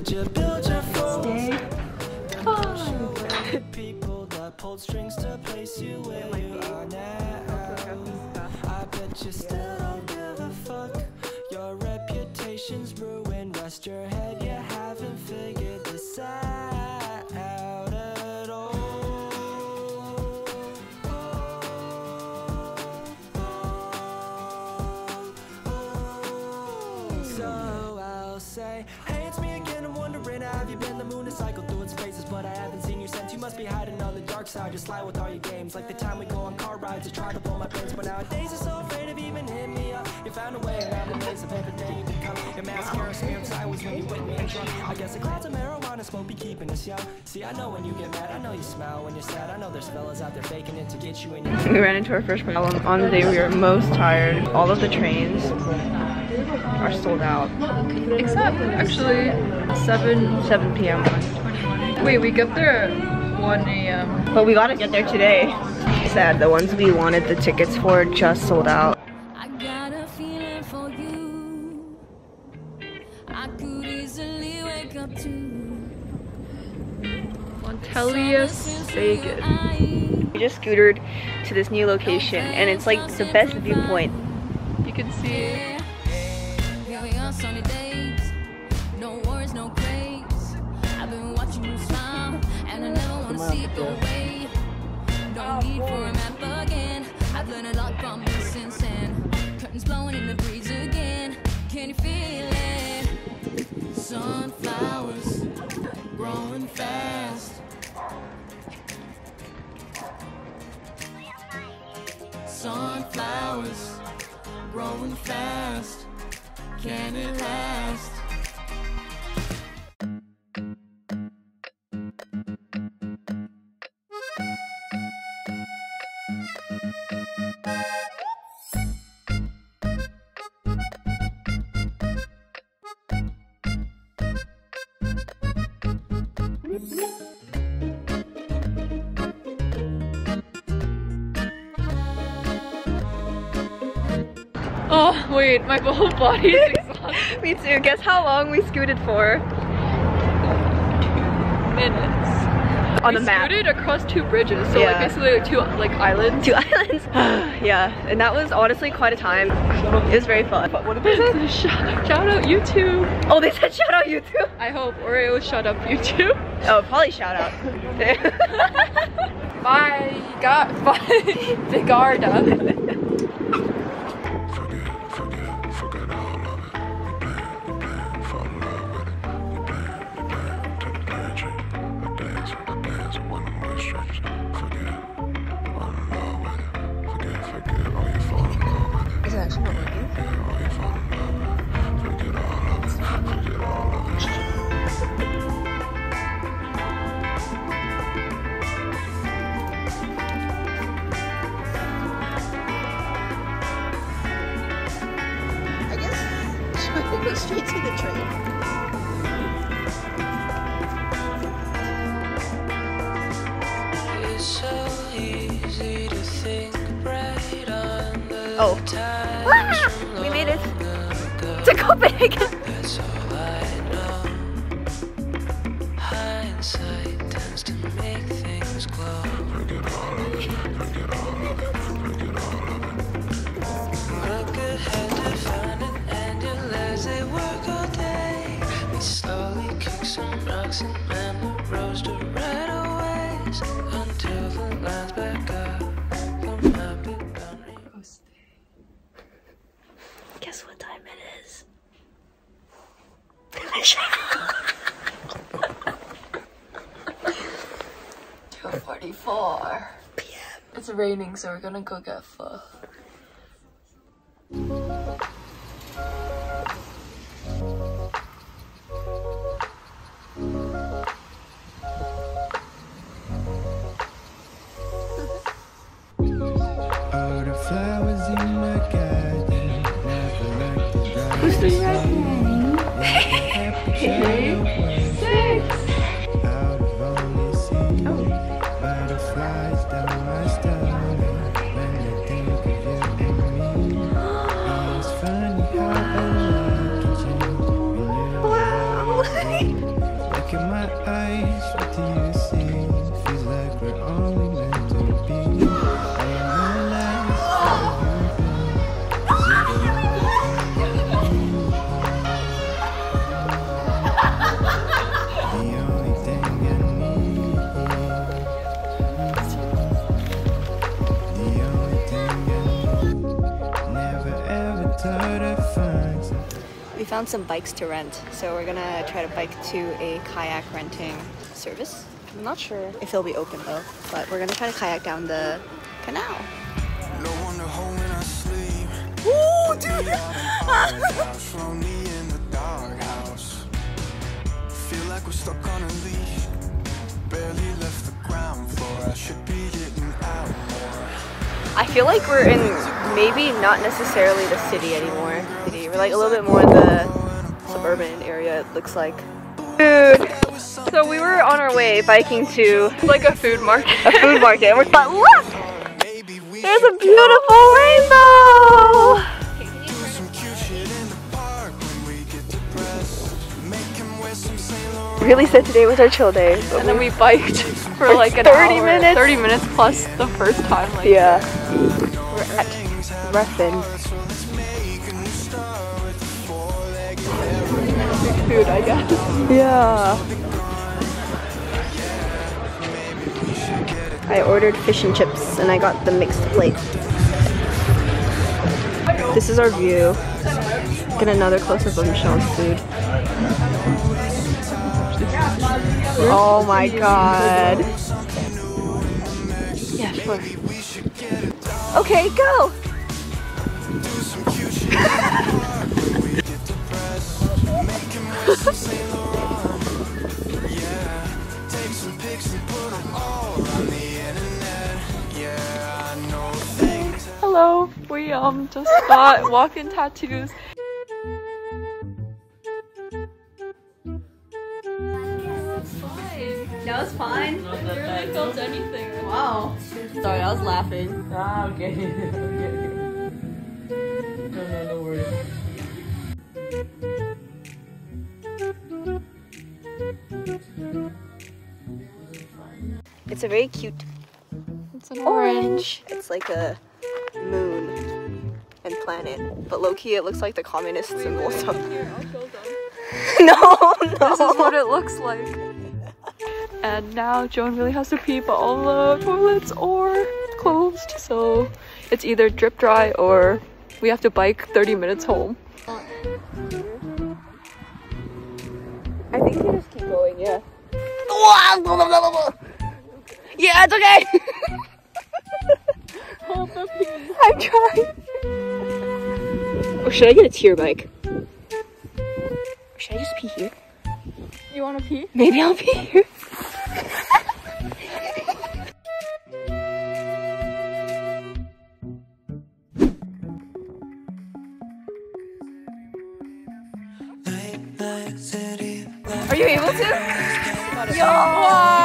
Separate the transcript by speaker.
Speaker 1: would you build your?
Speaker 2: Stay
Speaker 1: People that pulled strings to place you where you are now. I bet you still don't give a fuck. Your reputation's ruined. Rest your head, you haven't figured this out at all. Say, hey, it's me again. I'm wondering, have you been the moon to cycle through its phases? But I haven't seen you since. You must be hiding on the dark side. Just lie with all your games. Like the time we go on car rides to try to blow my brains. But nowadays, you're so afraid of even hitting me up. You found a way around the maze of every day you become. Your mascara smeared sideways when you with me and drunk. I guess the clouds of marijuana smoke be keeping us young. See, I know when you get mad. I know you smile when you're sad. I know there's fellas out there faking it to get you in your.
Speaker 2: We ran into our first problem on the day we were most tired. All of the trains are sold out.
Speaker 3: Except actually 7
Speaker 2: 7 p.m.
Speaker 3: Wait, we get there at 1 a.m.
Speaker 2: But we gotta get there today. Sad, the ones we wanted the tickets for just sold out.
Speaker 3: Monteliusvägen.
Speaker 2: We just scootered to this new location and it's like the best viewpoint.
Speaker 3: You can see
Speaker 4: Going on sunny days, no worries, no craze. I've been watching you smile and I know I'll see your way. Don't need for a moment again. I've learned a lot from you since then. Puttin's blowing in the breeze again. Can you feel it. Here growing fast. Can it last?
Speaker 3: Wait, my whole body is exhausted.
Speaker 2: Me too. Guess how long we scooted for?
Speaker 3: Minutes.
Speaker 2: On
Speaker 3: we
Speaker 2: the map.
Speaker 3: scooted across two bridges, so
Speaker 2: Yeah.
Speaker 3: like basically like two like islands.
Speaker 2: Two islands. yeah, and that was honestly quite a time. It was very fun. But What they say?
Speaker 3: shout, shout out YouTube.
Speaker 2: Oh, they said shout out YouTube.
Speaker 3: I hope, or it was shut up YouTube.
Speaker 2: Oh, probably shout out.
Speaker 3: Bye, got bye, Vigarda.
Speaker 5: Forget all of it. I
Speaker 2: guess should we go straight to the train?
Speaker 1: It's to
Speaker 2: Copenhagen.
Speaker 1: That's all I know.
Speaker 3: 2:44 p.m. It's raining, so we're gonna go get pho.
Speaker 6: All the flowers
Speaker 2: found some bikes to rent, so we're gonna try to bike to a kayak renting service. I'm not sure if it'll be open though, but we're gonna try to kayak down the canal.
Speaker 6: No wonder home when I sleep.
Speaker 2: Ooh, dude!
Speaker 6: House, lonely in the doghouse. Feel like we're stuck on a leash. Barely left the ground floor. I should be getting out more.
Speaker 2: I feel like we're in maybe not necessarily the city anymore. City. We're like a little bit more in the suburban area. It looks like. Dude. So we were on our way biking to
Speaker 3: like a food market.
Speaker 2: a food market, and we thought, look, there's a beautiful rainbow.
Speaker 6: do some cute shit in the park when we get depressed. Make him wear some Saint Laurent.
Speaker 2: Really said today was our chill day.
Speaker 3: And then
Speaker 2: we-
Speaker 3: we biked for like an
Speaker 2: 30
Speaker 3: hour.
Speaker 2: minutes.
Speaker 3: 30 minutes plus the first time. Like,
Speaker 2: yeah, we're at
Speaker 3: Food, I guess.
Speaker 2: Yeah. I ordered fish and chips and I got the mixed plate. This is our view. Get another close up of Michelle's food. Oh my god. Yeah, sure. Okay, go!
Speaker 3: Hello. We um just got walk-in tattoos.
Speaker 2: That was fine.
Speaker 3: I barely felt anything.
Speaker 2: Wow. Sorry, I was laughing.
Speaker 7: Ah, okay.
Speaker 2: It's a very cute
Speaker 3: It's an orange.
Speaker 2: It's like a moon and planet, but low key it looks like the communist symbol. So
Speaker 3: Here, I'll show them.
Speaker 2: no, no.
Speaker 3: This is what it looks like. And now Joan really has to pee, but all the toilets are closed. So it's either drip dry or we have to bike 30 minutes home.
Speaker 2: I think you just keep going. Yeah. Yeah, it's okay. I'm trying. Or should I get a tier bike? Or should I just pee here?
Speaker 3: You want to pee?
Speaker 2: Maybe I'll pee here. You able to? Yo!